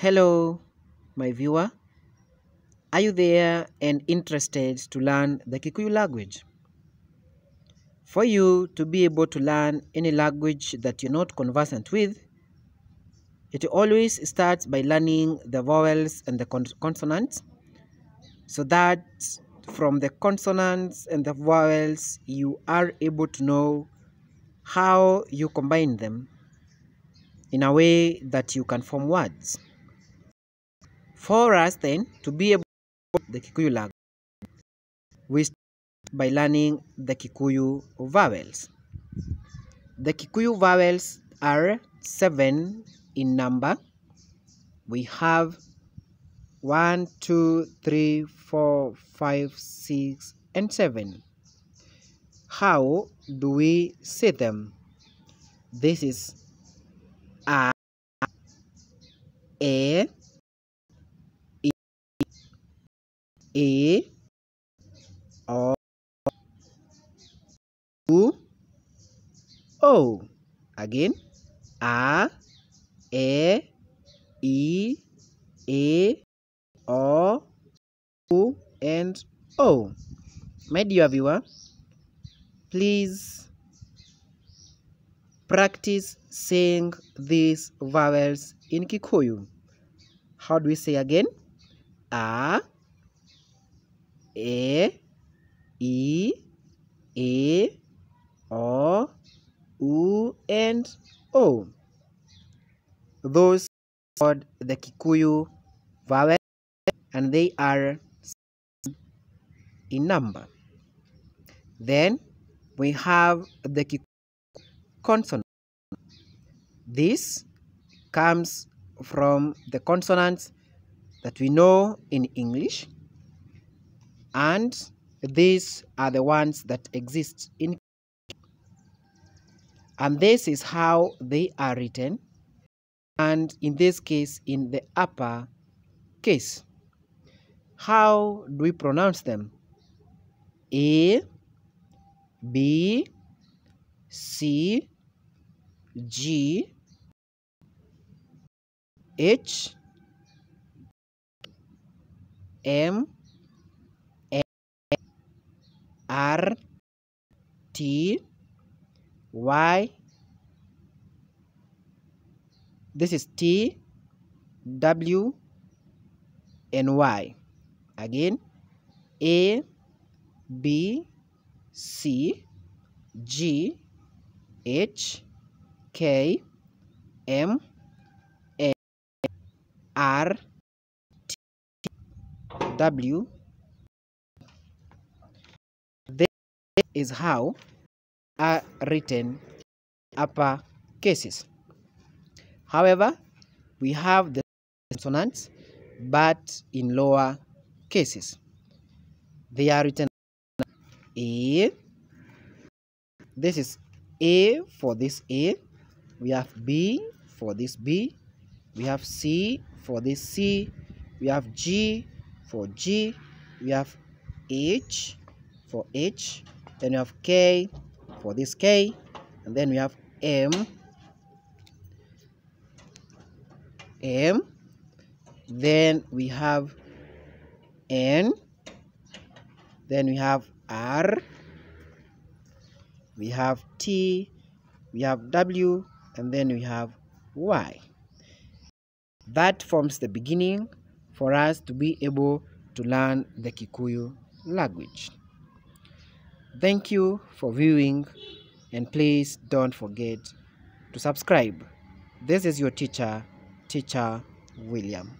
Hello, my viewer. Are you there and interested to learn the Kikuyu language? For you to be able to learn any language that you're not conversant with, it always starts by learning the vowels and the consonants so that from the consonants and the vowels you are able to know how you combine them in a way that you can form words. For us then to be able to the Kikuyu language, we start by learning the Kikuyu vowels. The Kikuyu vowels are seven in number. We have one, two, three, four, five, six, and seven. How do we say them? This is a, e, e, o, u, o. Again, a, e, i, e, o, u, and o. My dear viewer, please practice saying these vowels in Kikuyu. How do we say again? A, E, I, E, O, U, and O. Those are the Kikuyu vowels and they are in number. Then we have the Kikuyu consonant. This comes from the consonants that we know in English and these are the ones that exist in and this is how they are written. And in this case in the upper case how do we pronounce them? A b c g h m r t y. This is t w and y. Again a b c g h k m a r t w this is how are written upper cases. However, we have the consonants but in lower cases. They are written A. This is A for this A. We have B for this B. We have C for this C. We have G for G. We have H for H. Then we have K for this K and then we have M M then we have N then we have R we have T we have W and then we have Y. That forms the beginning for us to be able to learn the Kikuyu language Thank you for viewing and please don't forget to subscribe. This is your teacher, Teacher William.